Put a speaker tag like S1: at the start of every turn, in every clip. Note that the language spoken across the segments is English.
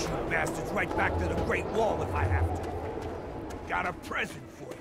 S1: chase you bastards right back to the Great Wall if I have to. Got a present for you.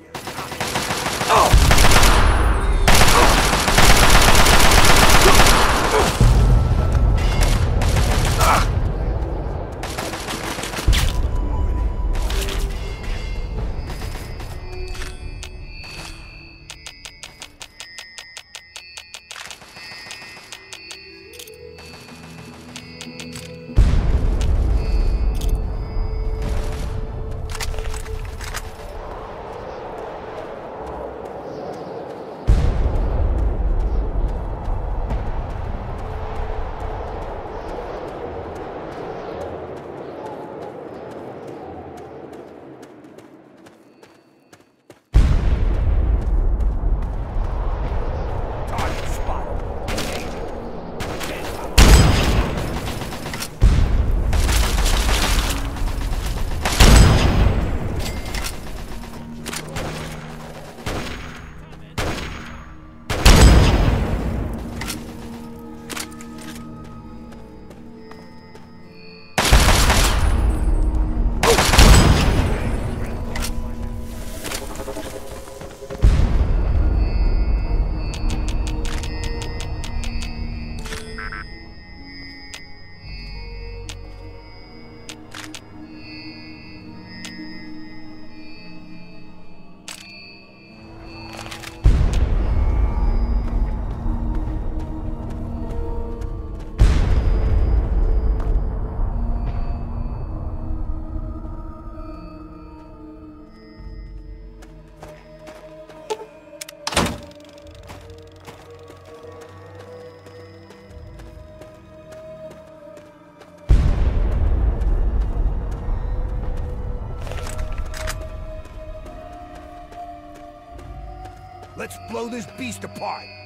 S1: Blow this beast apart.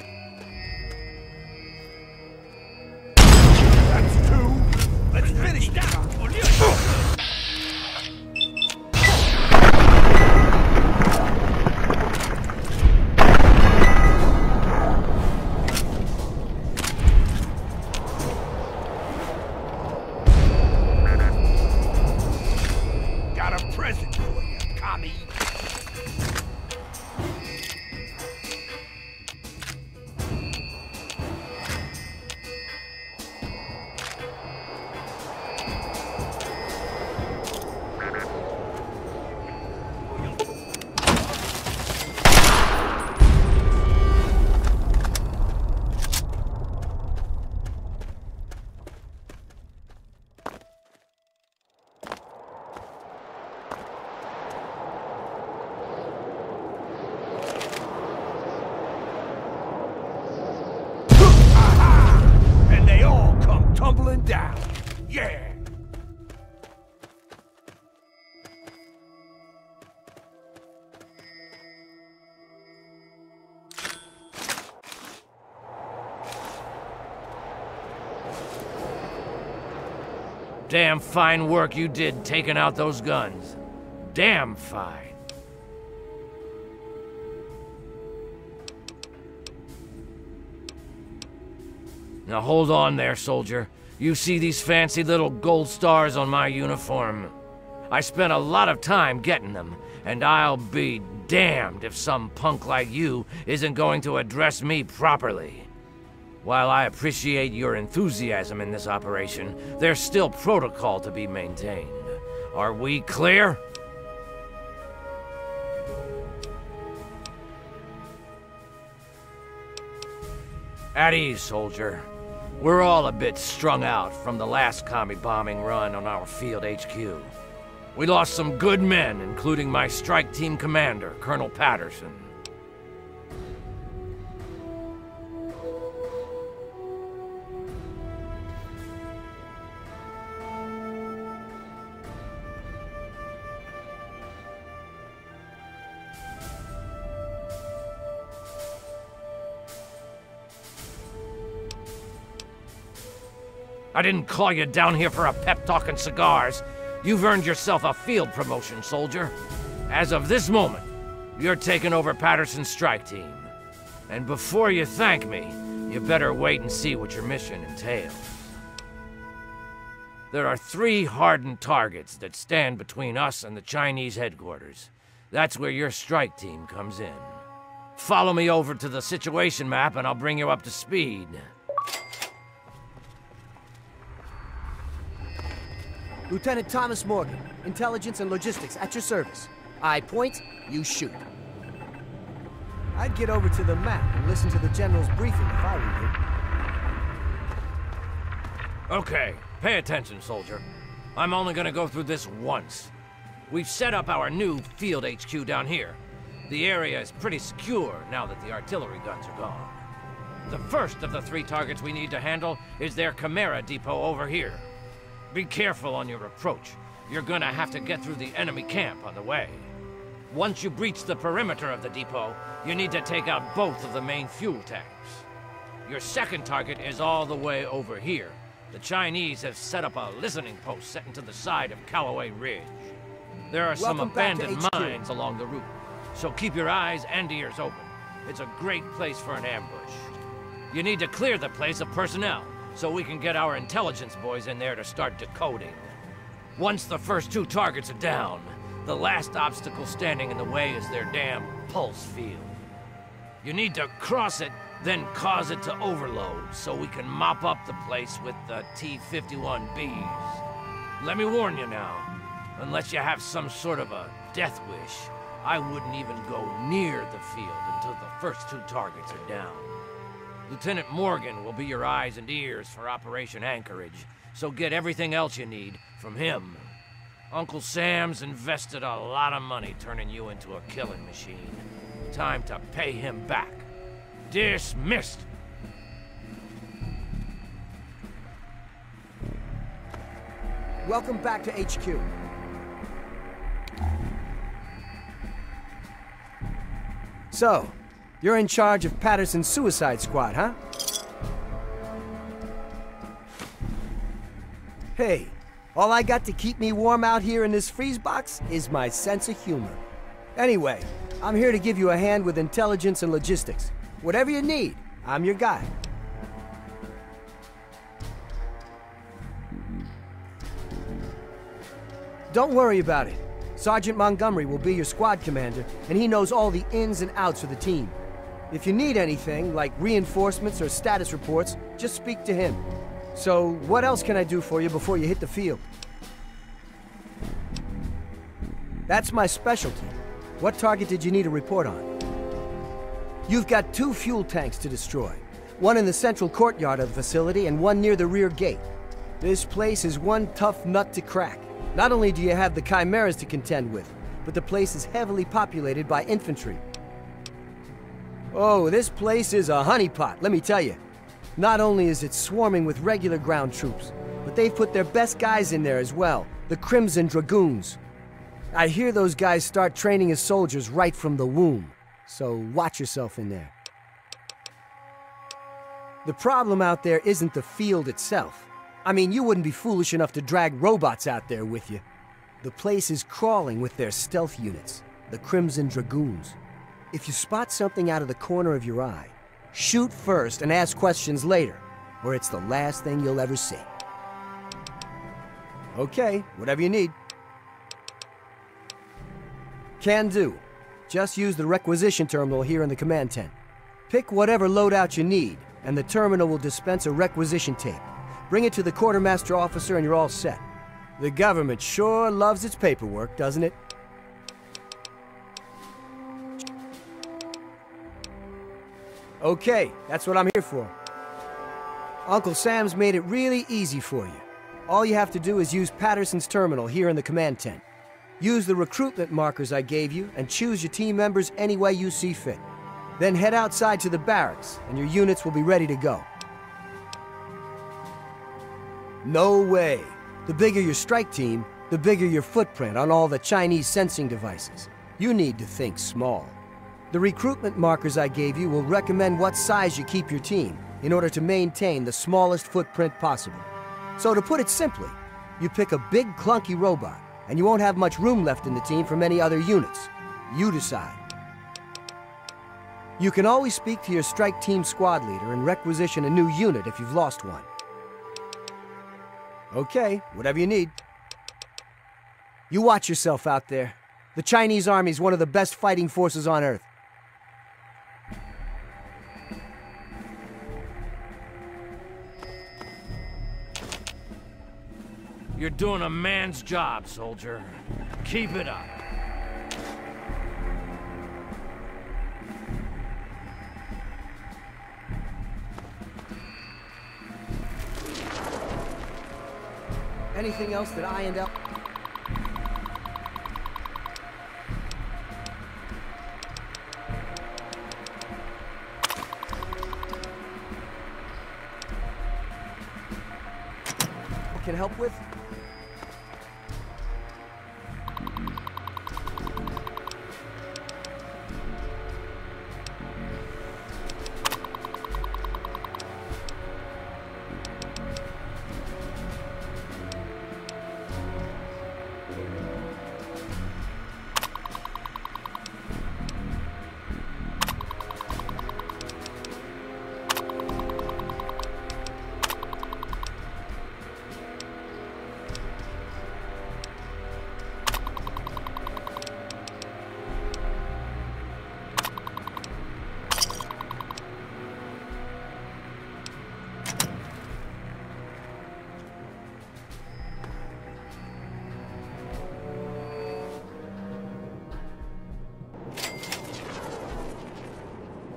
S1: Tumbling down. Yeah!
S2: Damn fine work you did taking out those guns. Damn fine. Now hold on there, soldier. You see these fancy little gold stars on my uniform? I spent a lot of time getting them, and I'll be damned if some punk like you isn't going to address me properly. While I appreciate your enthusiasm in this operation, there's still protocol to be maintained. Are we clear? At ease, soldier. We're all a bit strung out from the last commie bombing run on our field HQ. We lost some good men, including my strike team commander, Colonel Patterson. I didn't call you down here for a pep talk and cigars. You've earned yourself a field promotion, soldier. As of this moment, you're taking over Patterson's strike team. And before you thank me, you better wait and see what your mission entails. There are three hardened targets that stand between us and the Chinese headquarters. That's where your strike team comes in. Follow me over to the situation map and I'll bring you up to speed.
S3: Lieutenant Thomas Morgan, Intelligence and Logistics at your service. I point, you shoot. I'd get over to the map and listen to the General's briefing if I were you.
S2: Okay, pay attention, soldier. I'm only gonna go through this once. We've set up our new field HQ down here. The area is pretty secure now that the artillery guns are gone. The first of the three targets we need to handle is their Chimera depot over here. Be careful on your approach. You're gonna have to get through the enemy camp on the way. Once you breach the perimeter of the depot, you need to take out both of the main fuel tanks. Your second target is all the way over here. The Chinese have set up a listening post set into the side of Callaway Ridge. There are some
S3: Welcome
S2: abandoned mines along the route, so keep your eyes and ears open. It's a great place for an ambush. You need to clear the place of personnel, so we can get our intelligence boys in there to start decoding. Once the first two targets are down, the last obstacle standing in the way is their damn pulse field. You need to cross it, then cause it to overload, so we can mop up the place with the T-51Bs. Let me warn you now, unless you have some sort of a death wish, I wouldn't even go near the field until the first two targets are down. Lieutenant Morgan will be your eyes and ears for Operation Anchorage, so get everything else you need from him. Uncle Sam's invested a lot of money turning you into a killing machine. Time to pay him back. Dismissed!
S3: Welcome back to HQ. So, you're in charge of Patterson's suicide squad, huh? Hey, all I got to keep me warm out here in this freeze box is my sense of humor. Anyway, I'm here to give you a hand with intelligence and logistics. Whatever you need, I'm your guy. Don't worry about it. Sergeant Montgomery will be your squad commander, and he knows all the ins and outs of the team. If you need anything, like reinforcements or status reports, just speak to him. So, what else can I do for you before you hit the field? That's my specialty. What target did you need a report on? You've got two fuel tanks to destroy. One in the central courtyard of the facility and one near the rear gate. This place is one tough nut to crack. Not only do you have the chimeras to contend with, but the place is heavily populated by infantry. Oh, this place is a honeypot, let me tell you. Not only is it swarming with regular ground troops, but they've put their best guys in there as well, the Crimson Dragoons. I hear those guys start training as soldiers right from the womb, so watch yourself in there. The problem out there isn't the field itself. I mean, you wouldn't be foolish enough to drag robots out there with you. The place is crawling with their stealth units, the Crimson Dragoons. If you spot something out of the corner of your eye, shoot first and ask questions later, or it's the last thing you'll ever see. Okay, whatever you need. Can do. Just use the requisition terminal here in the command tent. Pick whatever loadout you need, and the terminal will dispense a requisition tape. Bring it to the quartermaster officer and you're all set. The government sure loves its paperwork, doesn't it? Okay, that's what I'm here for. Uncle Sam's made it really easy for you. All you have to do is use Patterson's terminal here in the command tent. Use the recruitment markers I gave you and choose your team members any way you see fit. Then head outside to the barracks and your units will be ready to go. No way. The bigger your strike team, the bigger your footprint on all the Chinese sensing devices. You need to think small. The recruitment markers I gave you will recommend what size you keep your team in order to maintain the smallest footprint possible. So to put it simply, you pick a big clunky robot, and you won't have much room left in the team for any other units. You decide. You can always speak to your strike team squad leader and requisition a new unit if you've lost one. Okay, whatever you need. You watch yourself out there. The Chinese Army's one of the best fighting forces on Earth.
S2: You're doing a man's job, soldier. Keep it up.
S3: Anything else that I end El...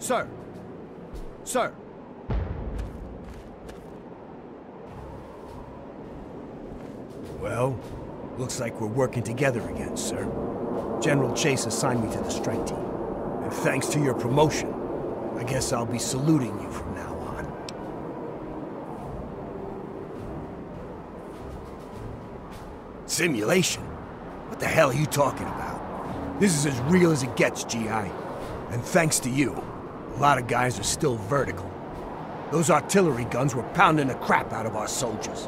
S3: Sir! Sir! Well, looks like we're working together again, sir. General Chase assigned me to the strike team. And thanks to your promotion, I guess I'll be saluting you from now on. Simulation? What the hell are you talking about? This is as real as it gets, G.I. And thanks to you, a lot of guys are still vertical. Those artillery guns were pounding the crap out of our soldiers.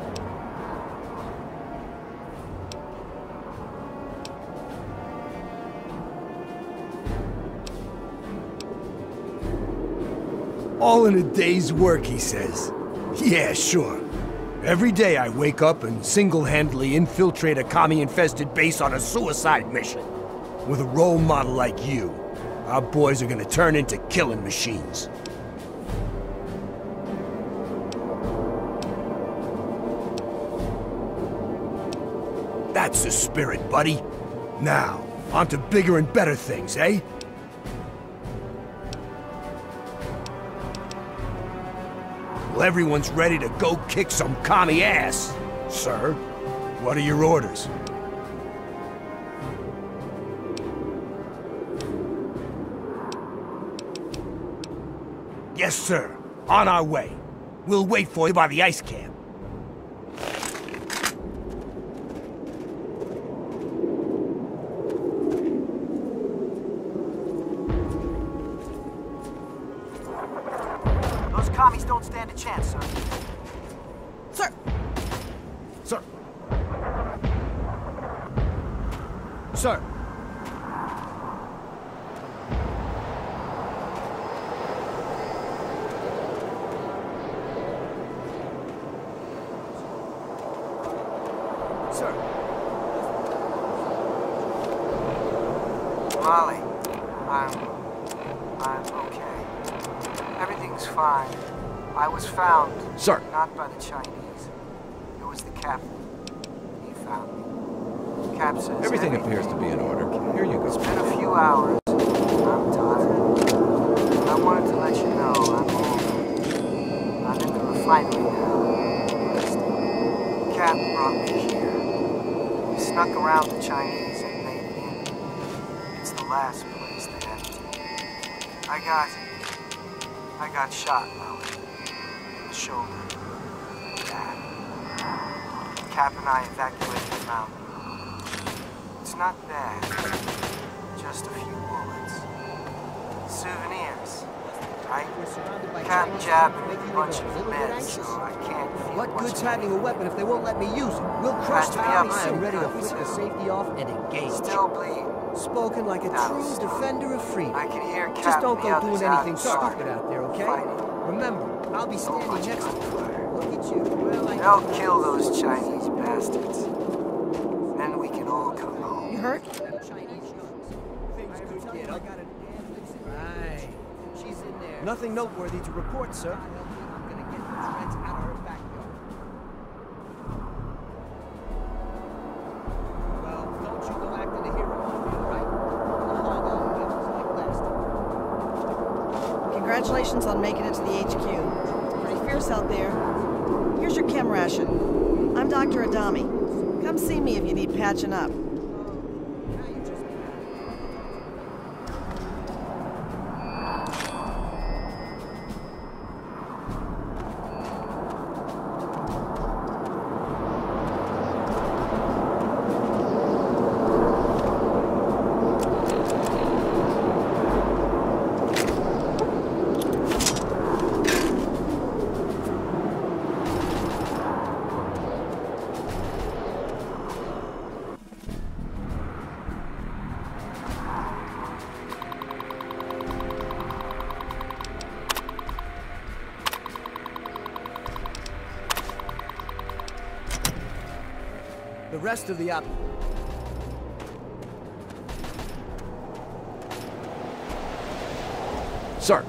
S3: All in a day's work, he says. Yeah, sure. Every day I wake up and single-handedly infiltrate a commie-infested base on a suicide mission. With a role model like you, our boys are gonna turn into killing machines. That's the spirit, buddy. Now, on to bigger and better things, eh? Well, everyone's ready to go kick some commie ass. Sir, what are your orders? Yes, sir. On our way. We'll wait for you by the ice camp.
S4: Sir! Molly, I'm... I'm okay. Everything's fine. I was found.
S3: Sir.
S4: Not by the Chinese. It was the captain. He found me. Cap says
S5: Everything appears to be in order. Here you
S4: It's
S5: go.
S4: been a few hours. I'm tired. I wanted to let you know I'm home. I'm in the refinery now. resting. Cap brought me here. He snuck around the Chinese and made it in. It's the last place to. I got... I got shot, Molly. In the shoulder. Bad. Cap and I evacuated the mountain. It's not bad. Just a few bullets. Souvenirs, right? Cap jabbed me with a bunch of meds, so I can't feel
S3: What good's having a weapon if they won't let me use it? We'll crush
S4: the
S3: I am
S4: soon,
S3: ready to flip the safety off and engage.
S4: Still bleeding.
S3: Spoken like a
S4: Now
S3: true
S4: stop.
S3: defender of freedom.
S4: I can hear Cap
S3: Just don't go doing anything
S4: in the dark,
S3: stupid out there, okay?
S4: fighting.
S3: Remember, I'll be standing next to you. Look at you. Well, I
S4: They'll kill those Chinese bastards. Then we can all come home.
S6: You hurt?
S3: Right. She's in there. Nothing noteworthy to report, sir.
S6: Patching up.
S3: The rest of the op...
S5: Sir.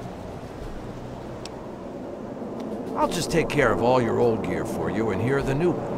S5: I'll just take care of all your old gear for you, and here are the new ones.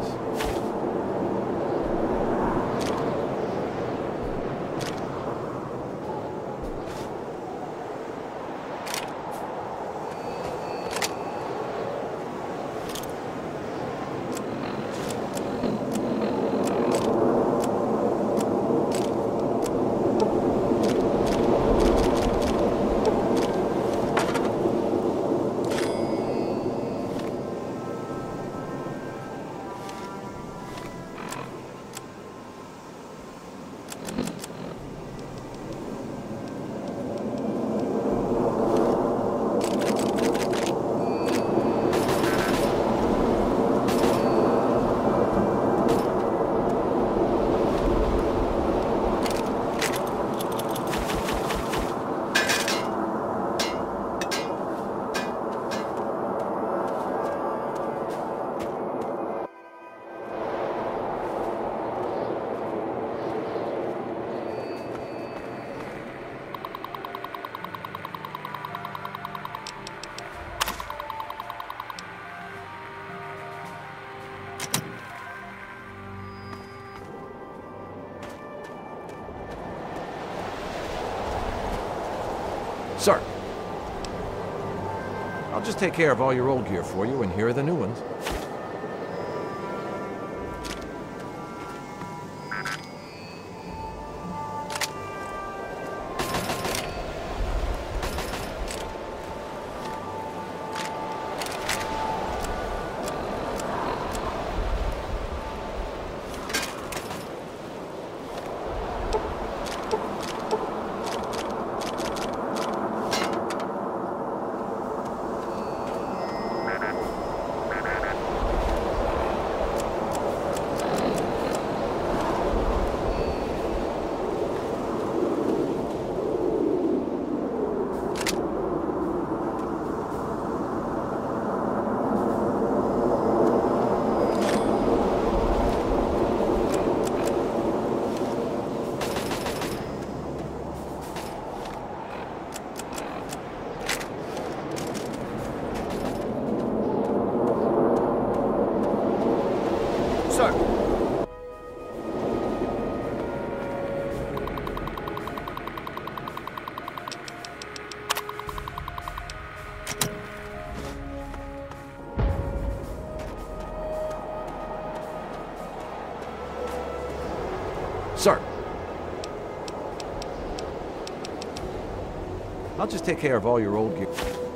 S5: Sir. I'll just take care of all your old gear for you, and here are the new ones. I'll just take care of all your old gear.